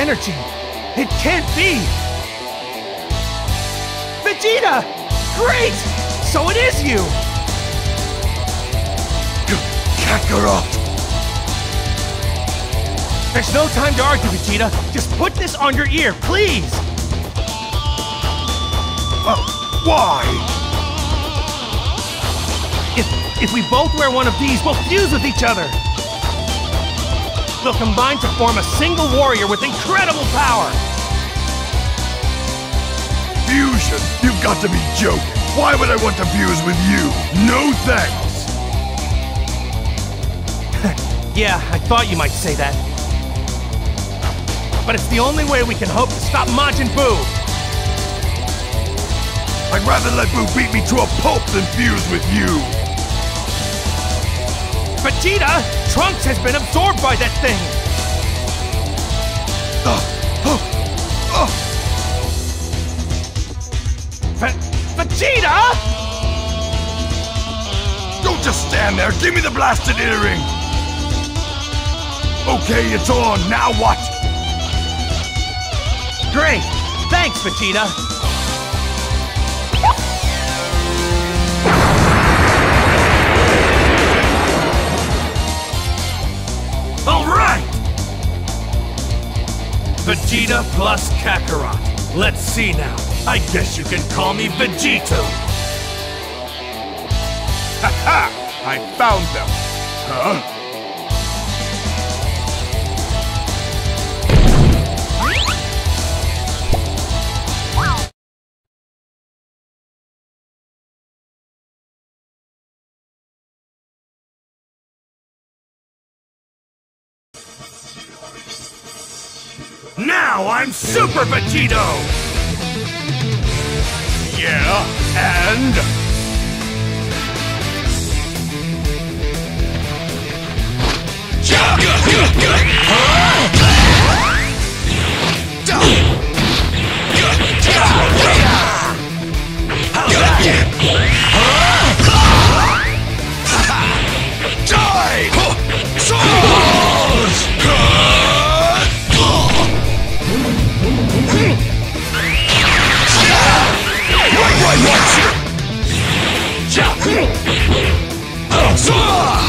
energy. It can't be! Vegeta! Great! So it is you! Kakarot! There's no time to argue, Vegeta. Just put this on your ear, please! Uh, why? If, if we both wear one of these, we'll fuse with each other! They'll combine to form a single warrior with incredible power! Fusion? You've got to be joking. Why would I want to fuse with you? No thanks! yeah, I thought you might say that. But it's the only way we can hope to stop Majin Buu! I'd rather let Buu beat me to a pulp than fuse with you! Vegeta! Trunks has been absorbed by that thing! Uh, uh, uh. Vegeta! Don't just stand there! Give me the blasted earring! Okay, it's on. Now what? Great! Thanks, Vegeta! All right! Vegeta plus Kakarot. Let's see now. I guess you can call me Vegito. Ha ha! I found them. Huh? Now I'm Super Vegito! Yeah, and... What's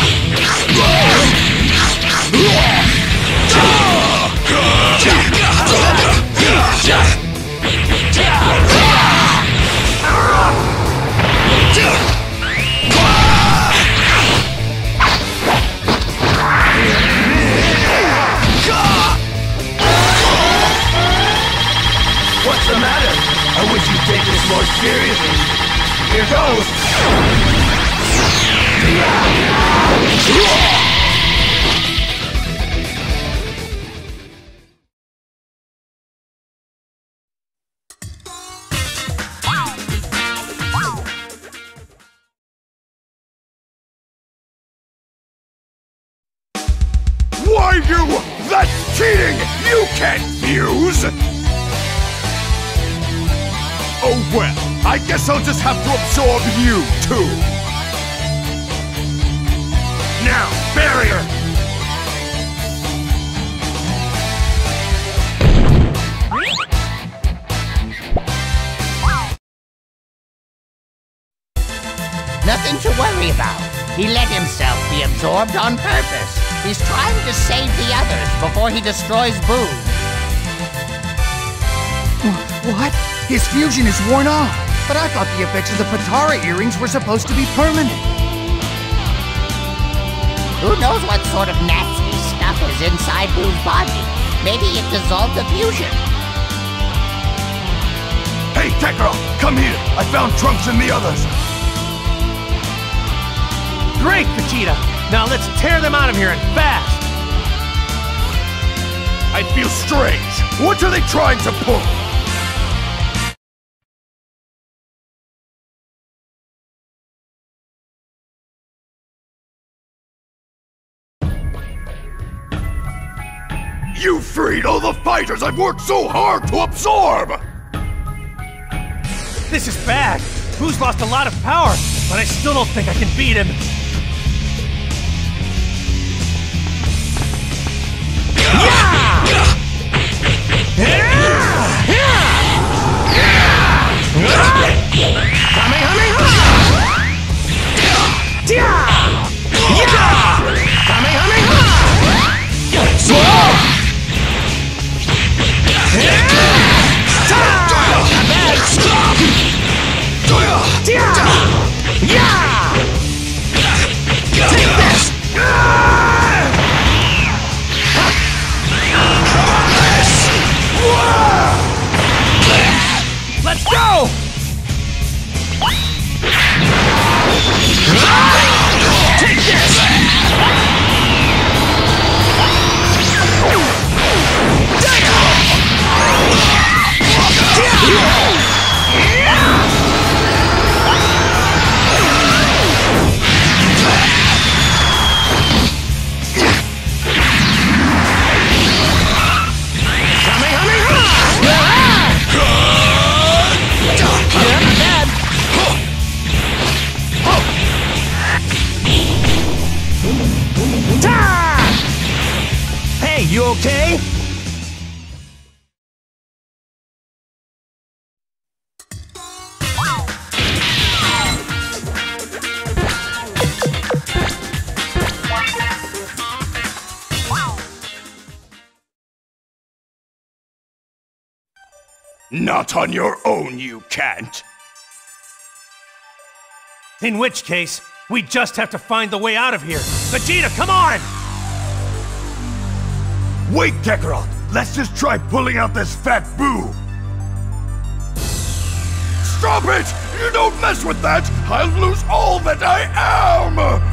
you? That's cheating! You can't fuse! Oh well, I guess I'll just have to absorb you, too. Now, barrier! Nothing to worry about. He let himself be absorbed on purpose. He's trying to save the others before he destroys Buu. What? His fusion is worn off. But I thought the effects of the Potara earrings were supposed to be permanent. Who knows what sort of nasty stuff is inside Buu's body? Maybe it dissolved the fusion. Hey, Kakarot, come here! I found Trunks and the others! Great, Vegeta! Now let's tear them out of here and fast! I feel strange. What are they trying to pull? You freed all the fighters I've worked so hard to absorb! This is bad! Buu's lost a lot of power, but I still don't think I can beat him. You okay? Not on your own, you can't. In which case, we just have to find the way out of here. Vegeta, come on! Wait, Kakarot! Let's just try pulling out this fat Buu! Stop it! You don't mess with that! I'll lose all that I am!